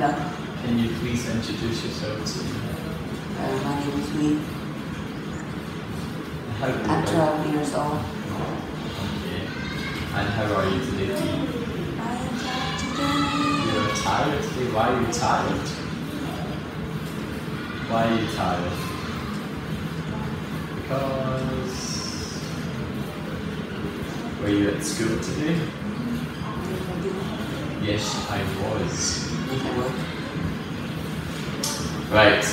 Hello, Can you please introduce yourself to me? uh, my name is Lee. How old I'm are you? 12 years old. Okay. And how are you today, Dee? I am tired today. You're tired today. Why are you tired? Why are you tired? Because. Were you at school today? Yes, I was. Right.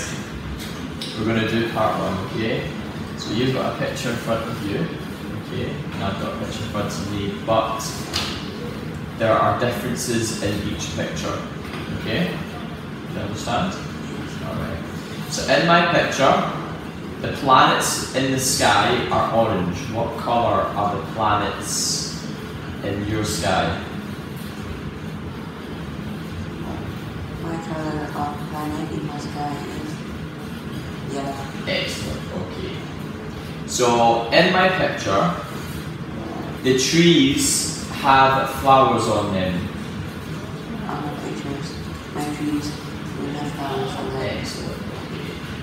We're going to do part one, okay? So you've got a picture in front of you, okay? And I've got a picture in front of me, but there are differences in each picture, okay? Do you understand? Alright. So in my picture, the planets in the sky are orange. What colour are the planets in your sky? Of planet in sky is yellow. Excellent, okay. So, in my picture, the trees have flowers on them. On the pictures, my trees will have flowers on them. Excellent.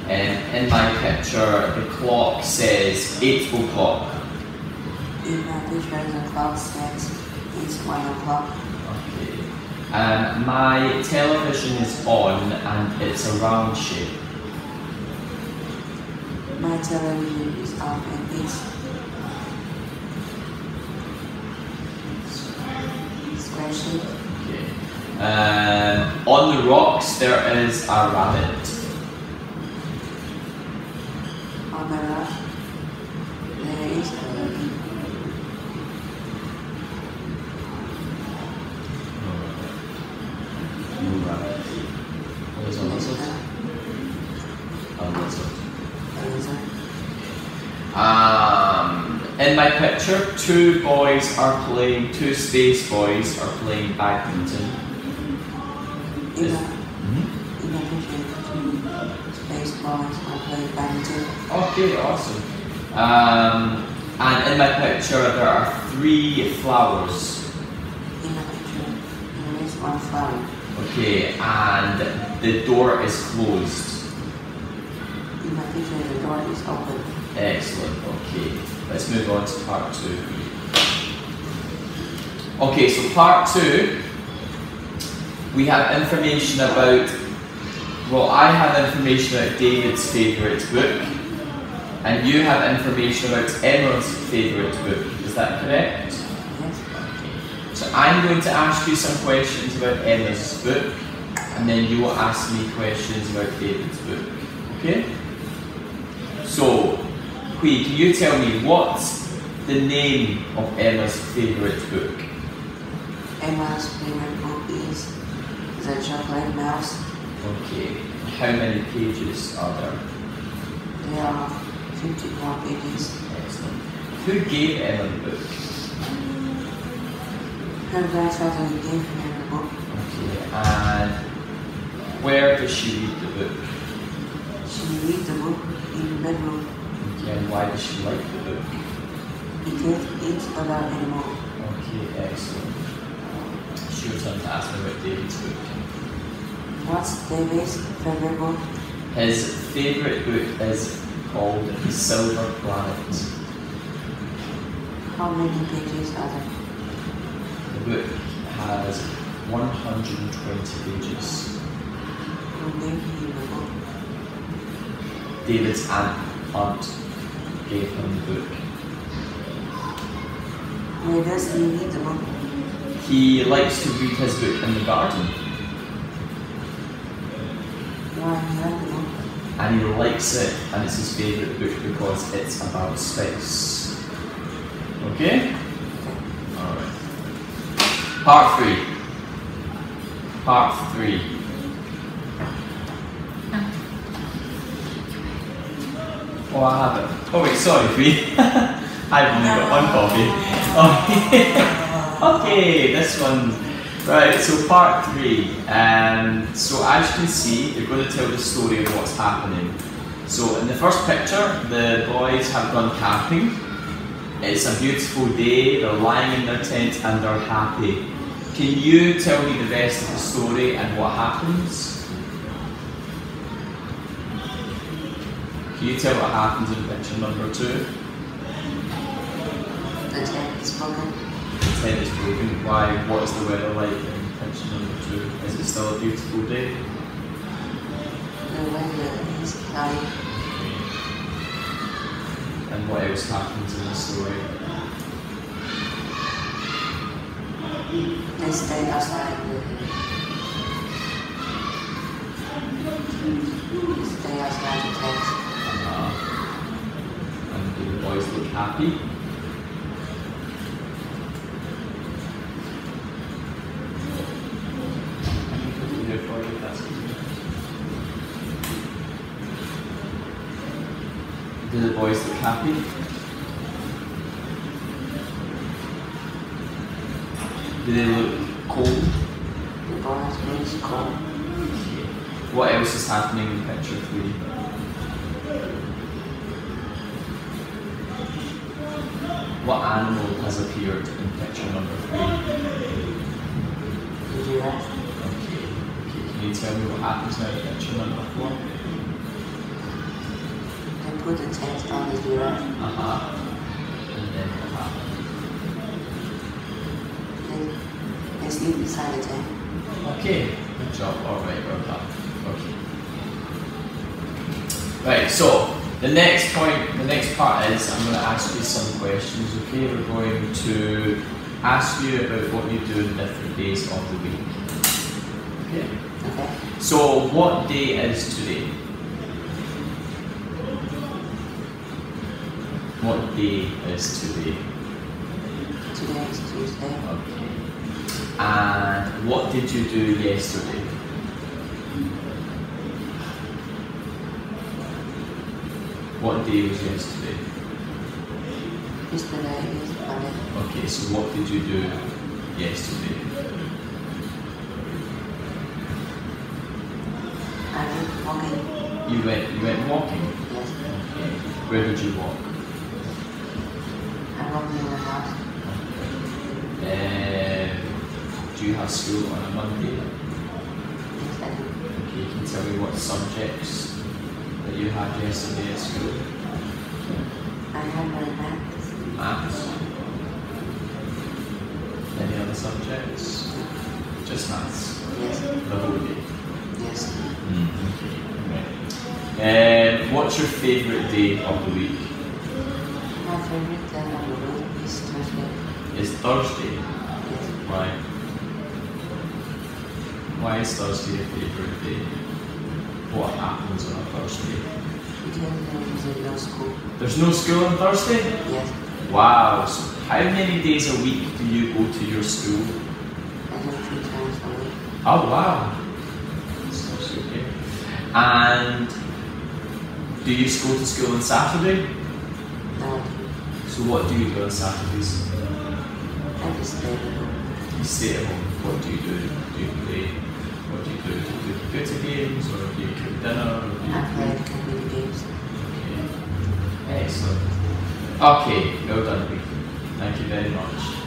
And in my picture, the clock says 8 o'clock. In my picture, the clock says it's 1 o'clock. Okay. Um, my television is on and it's a round shape. My television is on and it's square shape. Okay. Um, on the rocks, there is a rabbit. On the left, there is a lady. No rabbit. There's a lizard. A lizard. There is a Um, in my picture, two boys are playing, two space boys are playing badminton. Okay, awesome. Um, and in my picture, there are three flowers. In my picture, there is one flower. Okay, and the door is closed. In my picture, the door is open. Excellent, okay. Let's move on to part two. Okay, so part two, we have information about, well, I have information about David's favourite book, and you have information about Emma's favourite book. Is that correct? So I'm going to ask you some questions about Emma's book, and then you will ask me questions about David's book. Okay? So, Huy, can you tell me what's the name of Emma's favourite book? Emma's favorite book is The Chocolate Mouse. Okay. How many pages are there? There are 54 pages. Excellent. Who gave Emma the book? Her grandfather gave her the book. Okay. And where does she read the book? She read the book in the bedroom. And why does she like the book? because it's about animal. Okay, excellent. It's your turn to ask me about David's book. What's David's favorite book? His favourite book is called The Silver Planet. How many pages are there? The book has 120 pages. Who gave him the book? David's aunt, aunt does he the? He likes to read his book in the garden. Why And he likes it, and it's his favourite book because it's about space. Okay? Alright. Part 3. Part 3. Wow. Oh wait, sorry, three. I've only got one okay, this one. Right, so part three. Um, so as you can see, they're going to tell the story of what's happening. So in the first picture, the boys have gone camping. It's a beautiful day, they're lying in their tent and they're happy. Can you tell me the rest of the story and what happens? Can you tell what happens in picture number two? The tent is broken. The tent is broken. Why? What is the weather like in picture number two? Is it still a beautiful day? The weather is cloudy. And what else happens in the story? They stay outside the stay outside the tent. And do the boys look happy? Here for you, that's good. Do the boys look happy? Do they look cold? The boys is cold. What else is happening in picture three? What animal has appeared in picture number three? The giraffe. Okay. okay. Can you tell me what happens now in picture number four? They put the tent on the giraffe. Uh huh. And then what? They, they sleep inside the tent. Okay. Good job. Alright, well done. Okay. Right, so the next point, the next part is I'm going to ask you some questions, okay? We're going to ask you about what you do in different days of the week. Okay? So, what day is today? What day is today? Today is Tuesday. Okay. And what did you do yesterday? What day was yesterday? Yesterday is Monday. Okay, so what did you do yesterday? I went walking. You went you went walking. Yes. Okay. Where did you walk? I'm walking in the house. Um, do you have school on a Monday? Yes, I do. Okay, can you tell me what subjects you had yesterday at school? I have my math. Maths. Any other subjects? Just maths. Yes. The whole day. Yes. Okay. Um, what's your favourite day of the week? My favorite day of the week is Thursday. Is Thursday. Yes. Why? Why is Thursday your favourite day? What happens on a Thursday? There is no school. There's no school on Thursday? Yes. Wow. So how many days a week do you go to your school? I three times a week. Oh wow. That's okay. And do you go to school on Saturday? No, So what do you do on Saturdays? I just stay at home. You stay at home. What do you do? Do you play? What do you do? Do do computer games or do you cook dinner? Or do you I play computer games. Okay. Excellent. Okay, well done. Thank you very much.